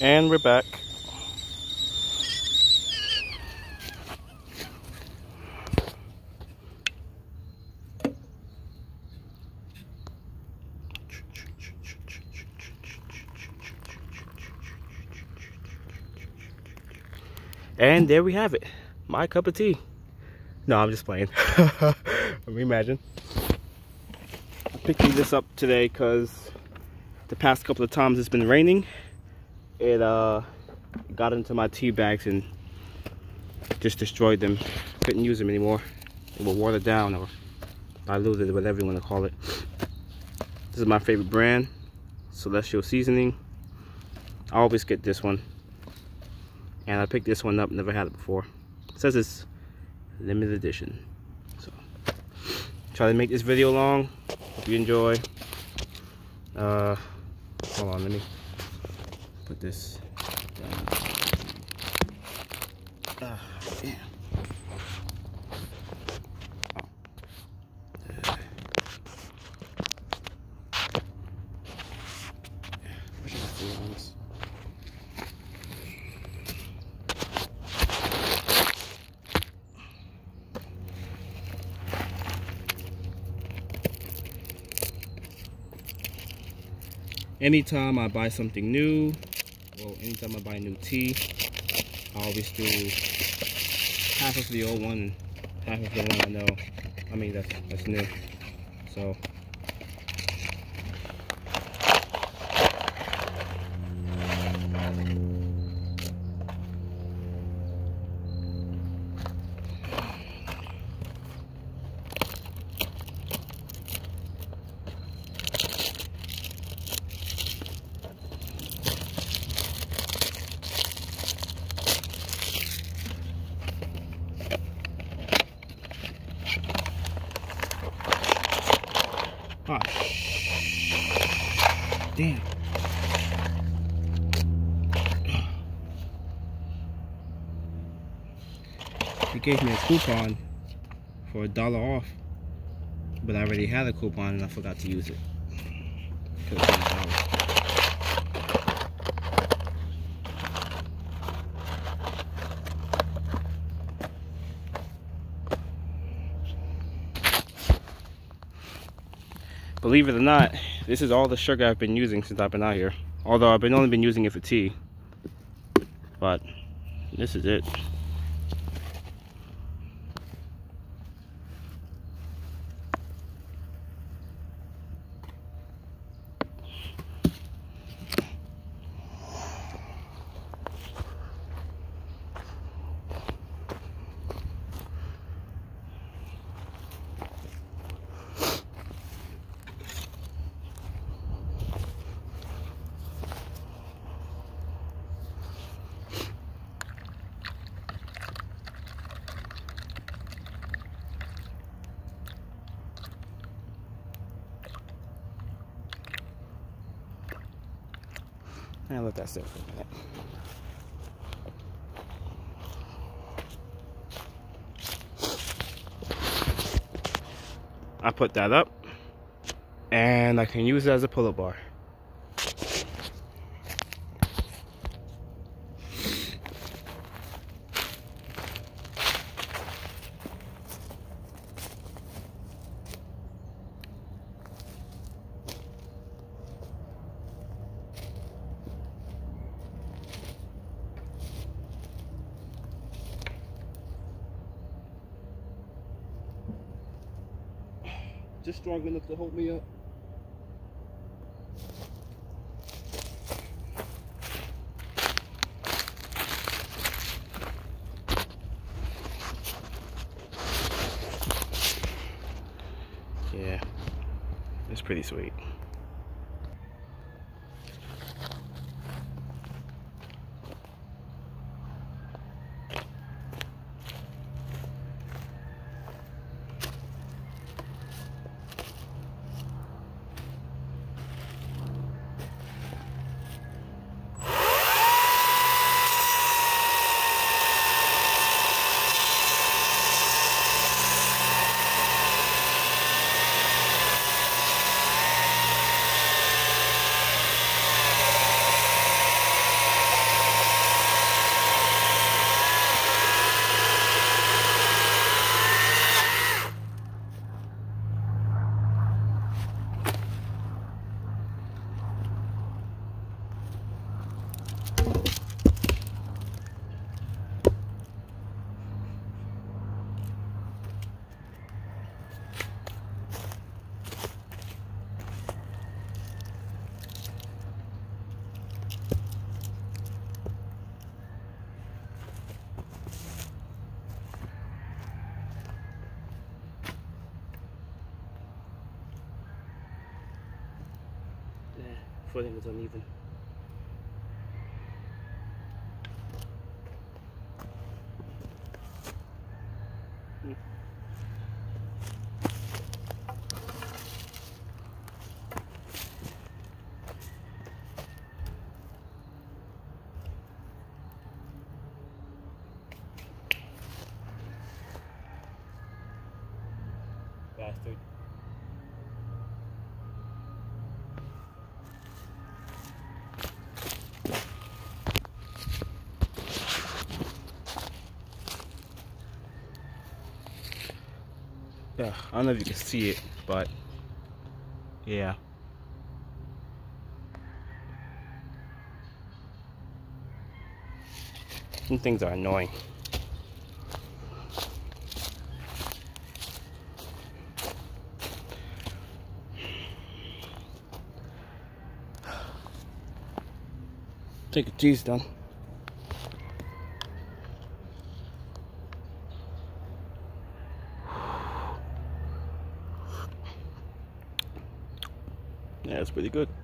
And we're back. And there we have it. My cup of tea. No, I'm just playing. Let me imagine. I'm picking this up today because the past couple of times it's been raining. It uh, got into my tea bags and just destroyed them. Couldn't use them anymore. It will water down or diluted, whatever you want to call it. This is my favorite brand, Celestial Seasoning. I always get this one and I picked this one up never had it before it says it's limited edition so try to make this video long hope you enjoy uh hold on let me put this down uh, yeah. anytime I buy something new, well, anytime I buy new tea, I always do half of the old one, half of the one I know. I mean, that's, that's new. So damn. He gave me a coupon for a dollar off, but I already had a coupon and I forgot to use it. Believe it or not, this is all the sugar I've been using since I've been out here. Although I've been only been using it for tea. But this is it. And let that sit for a minute. I put that up and I can use it as a pull-up bar. Just strong enough to hold me up. Yeah, it's pretty sweet. Footing is uneven. Bastard. I don't know if you can see it, but yeah. Some things are annoying. Take a cheese done. It's pretty good.